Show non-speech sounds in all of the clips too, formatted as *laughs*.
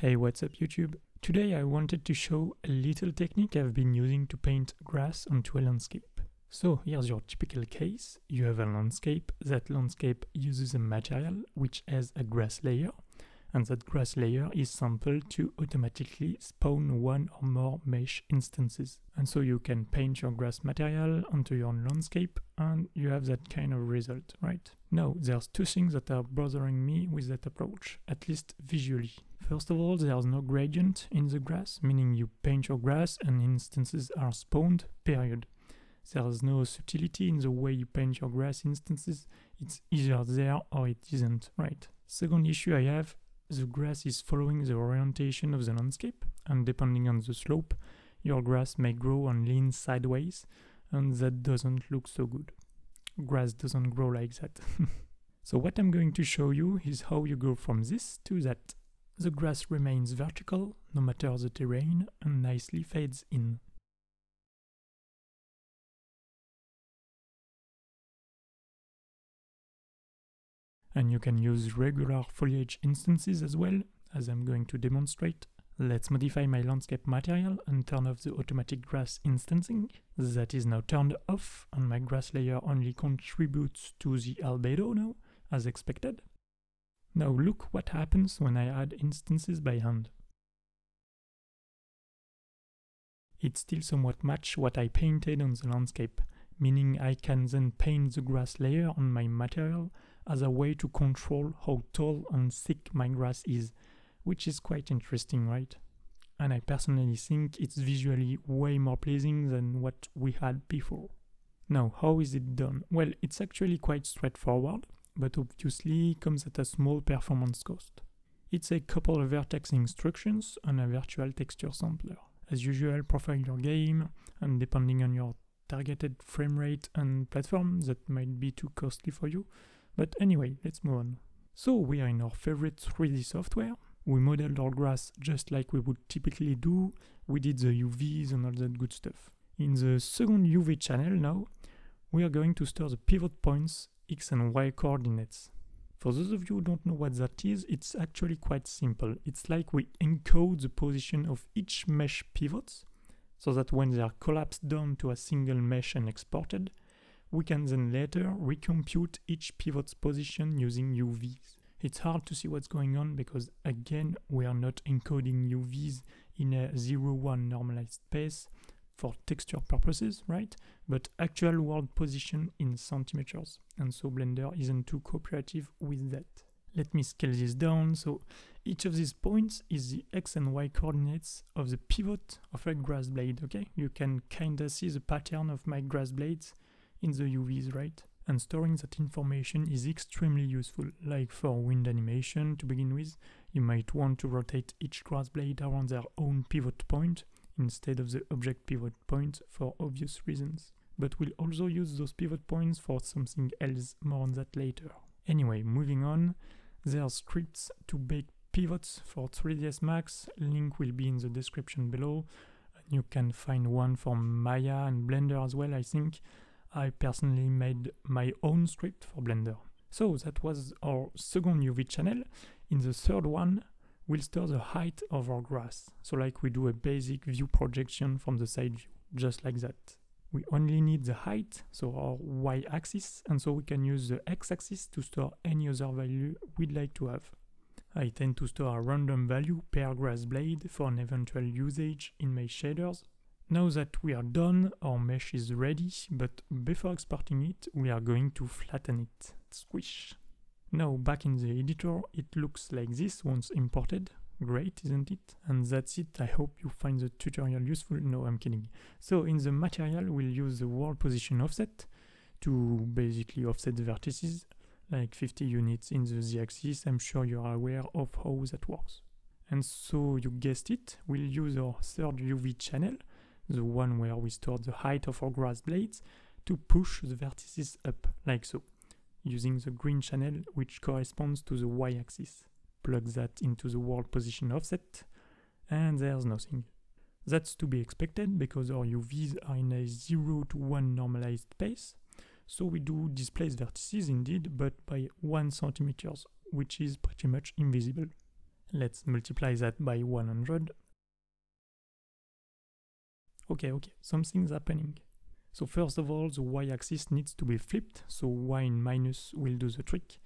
Hey, what's up YouTube? Today I wanted to show a little technique I've been using to paint grass onto a landscape. So here's your typical case. You have a landscape. That landscape uses a material which has a grass layer and that grass layer is sampled to automatically spawn one or more mesh instances. And so you can paint your grass material onto your landscape and you have that kind of result, right? Now, there's two things that are bothering me with that approach, at least visually. First of all, there's no gradient in the grass, meaning you paint your grass and instances are spawned, period. There's no subtlety in the way you paint your grass instances, it's either there or it isn't, right? Second issue I have the grass is following the orientation of the landscape, and depending on the slope, your grass may grow and lean sideways, and that doesn't look so good. Grass doesn't grow like that. *laughs* so what I'm going to show you is how you go from this to that. The grass remains vertical, no matter the terrain, and nicely fades in. and you can use regular foliage instances as well, as I'm going to demonstrate. Let's modify my landscape material and turn off the automatic grass instancing. That is now turned off and my grass layer only contributes to the albedo now, as expected. Now look what happens when I add instances by hand. It still somewhat match what I painted on the landscape, meaning I can then paint the grass layer on my material as a way to control how tall and thick my grass is, which is quite interesting, right? And I personally think it's visually way more pleasing than what we had before. Now, how is it done? Well, it's actually quite straightforward, but obviously comes at a small performance cost. It's a couple of vertex instructions and a virtual texture sampler. As usual, profile your game, and depending on your targeted frame rate and platform, that might be too costly for you, but anyway, let's move on. So we are in our favorite 3D software. We modeled our grass just like we would typically do. We did the UVs and all that good stuff. In the second UV channel now, we are going to store the pivot points X and Y coordinates. For those of you who don't know what that is, it's actually quite simple. It's like we encode the position of each mesh pivots, so that when they are collapsed down to a single mesh and exported, we can then later recompute each pivot's position using UVs. It's hard to see what's going on because again we are not encoding UVs in a 0-1 normalized space for texture purposes, right? But actual world position in centimeters. And so Blender isn't too cooperative with that. Let me scale this down. So each of these points is the X and Y coordinates of the pivot of a grass blade, okay? You can kinda see the pattern of my grass blades in the UVs, right? And storing that information is extremely useful, like for wind animation to begin with, you might want to rotate each grass blade around their own pivot point instead of the object pivot point for obvious reasons. But we'll also use those pivot points for something else, more on that later. Anyway, moving on, there are scripts to bake pivots for 3ds Max, link will be in the description below. You can find one for Maya and Blender as well, I think. I personally made my own script for Blender. So that was our second UV channel. In the third one, we'll store the height of our grass. So like we do a basic view projection from the side view, just like that. We only need the height, so our y-axis, and so we can use the x-axis to store any other value we'd like to have. I tend to store a random value per grass blade for an eventual usage in my shaders, now that we are done, our mesh is ready, but before exporting it, we are going to flatten it. Squish. Now back in the editor, it looks like this once imported. Great, isn't it? And that's it. I hope you find the tutorial useful. No, I'm kidding. So in the material, we'll use the world position offset to basically offset the vertices, like 50 units in the z-axis. I'm sure you're aware of how that works. And so you guessed it, we'll use our third UV channel the one where we store the height of our grass blades, to push the vertices up, like so, using the green channel which corresponds to the y-axis. Plug that into the world position offset, and there's nothing. That's to be expected because our UVs are in a 0 to 1 normalized space, so we do displace vertices indeed, but by 1 centimeters, which is pretty much invisible. Let's multiply that by 100. Okay, okay, something's happening. So first of all, the y-axis needs to be flipped, so y in minus will do the trick.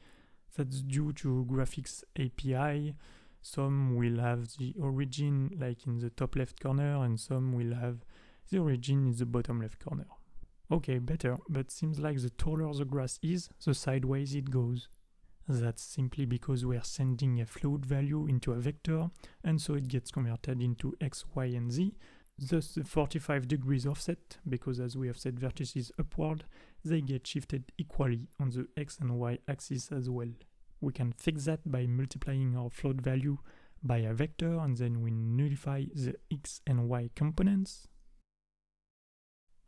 That's due to graphics API. Some will have the origin like in the top left corner and some will have the origin in the bottom left corner. Okay, better, but seems like the taller the grass is, the sideways it goes. That's simply because we are sending a float value into a vector, and so it gets converted into x, y, and z, thus the 45 degrees offset, because as we have set vertices upward, they get shifted equally on the x and y axis as well. We can fix that by multiplying our float value by a vector and then we nullify the x and y components.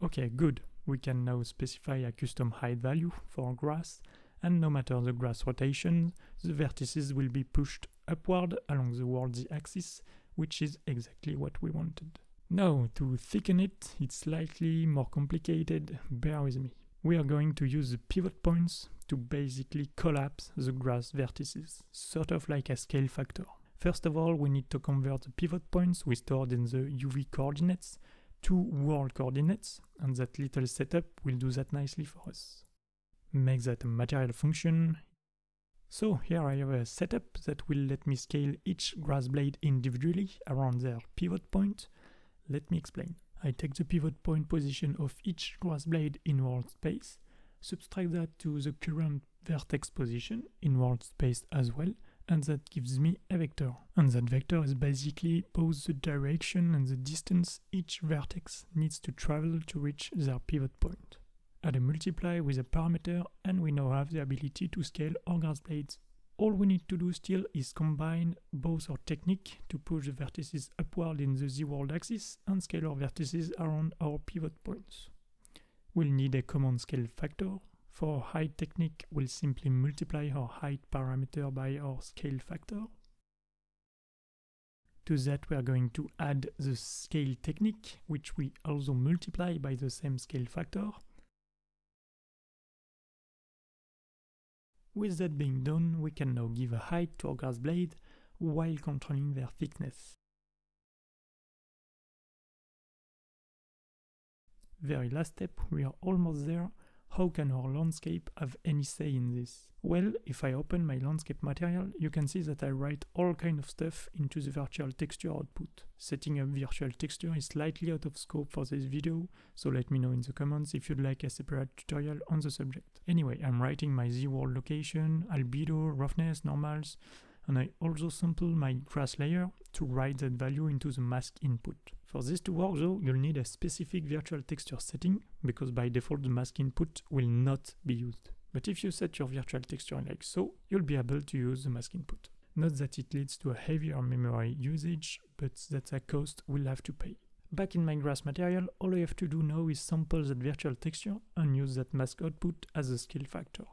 Okay, good. We can now specify a custom height value for grass and no matter the grass rotation, the vertices will be pushed upward along the world axis, which is exactly what we wanted. Now, to thicken it, it's slightly more complicated, bear with me. We are going to use the pivot points to basically collapse the grass vertices, sort of like a scale factor. First of all, we need to convert the pivot points we stored in the UV coordinates to world coordinates, and that little setup will do that nicely for us. Make that a material function. So here I have a setup that will let me scale each grass blade individually around their pivot point, let me explain. I take the pivot point position of each grass blade in world space, subtract that to the current vertex position in world space as well, and that gives me a vector. And that vector is basically both the direction and the distance each vertex needs to travel to reach their pivot point. Add a multiply with a parameter and we now have the ability to scale our grass blades. All we need to do still is combine both our technique to push the vertices upward in the z-world axis and scale our vertices around our pivot points. We'll need a common scale factor. For height technique, we'll simply multiply our height parameter by our scale factor. To that we are going to add the scale technique, which we also multiply by the same scale factor. With that being done, we can now give a height to our grass blade while controlling their thickness. Very last step, we are almost there. How can our landscape have any say in this? Well, if I open my landscape material, you can see that I write all kind of stuff into the virtual texture output. Setting up virtual texture is slightly out of scope for this video, so let me know in the comments if you'd like a separate tutorial on the subject. Anyway, I'm writing my z-world location, albedo, roughness, normals, and I also sample my grass layer to write that value into the mask input. For this to work though, you'll need a specific virtual texture setting, because by default the mask input will not be used. But if you set your virtual texture like so, you'll be able to use the mask input. Not that it leads to a heavier memory usage, but that's a cost we'll have to pay. Back in my grass material, all I have to do now is sample that virtual texture and use that mask output as a scale factor.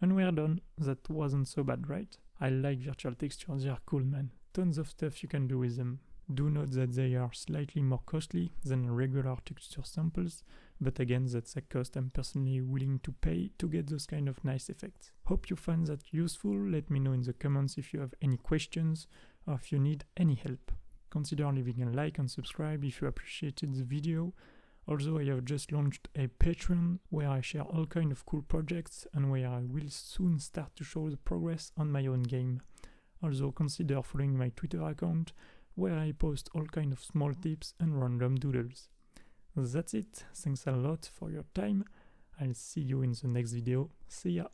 And we're done. That wasn't so bad, right? I like virtual textures, they are cool man. Tons of stuff you can do with them. Do note that they are slightly more costly than regular texture samples, but again that's a cost I'm personally willing to pay to get those kind of nice effects. Hope you find that useful, let me know in the comments if you have any questions or if you need any help. Consider leaving a like and subscribe if you appreciated the video. Also I have just launched a Patreon where I share all kind of cool projects and where I will soon start to show the progress on my own game. Also consider following my Twitter account where I post all kind of small tips and random doodles. That's it, thanks a lot for your time, I'll see you in the next video, see ya!